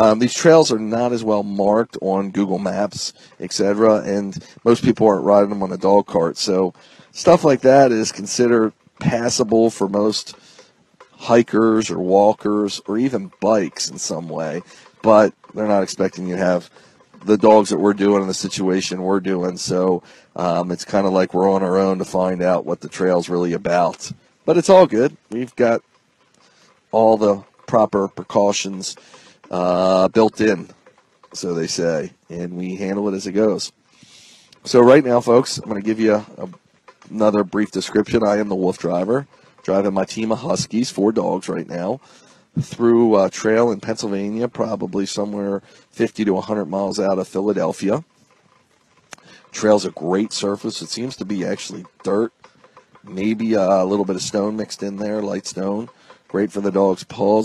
Um, these trails are not as well marked on Google Maps, etc., and most people aren't riding them on a dog cart. So stuff like that is considered passable for most hikers or walkers or even bikes in some way, but they're not expecting you to have the dogs that we're doing in the situation we're doing. So um, it's kind of like we're on our own to find out what the trail's really about. But it's all good. We've got all the proper precautions uh, built in, so they say, and we handle it as it goes. So right now, folks, I'm going to give you a, a, another brief description. I am the Wolf Driver, driving my team of Huskies, four dogs right now, through a trail in Pennsylvania, probably somewhere 50 to 100 miles out of Philadelphia. Trail's a great surface. It seems to be actually dirt, maybe a little bit of stone mixed in there, light stone. Great for the dog's paws.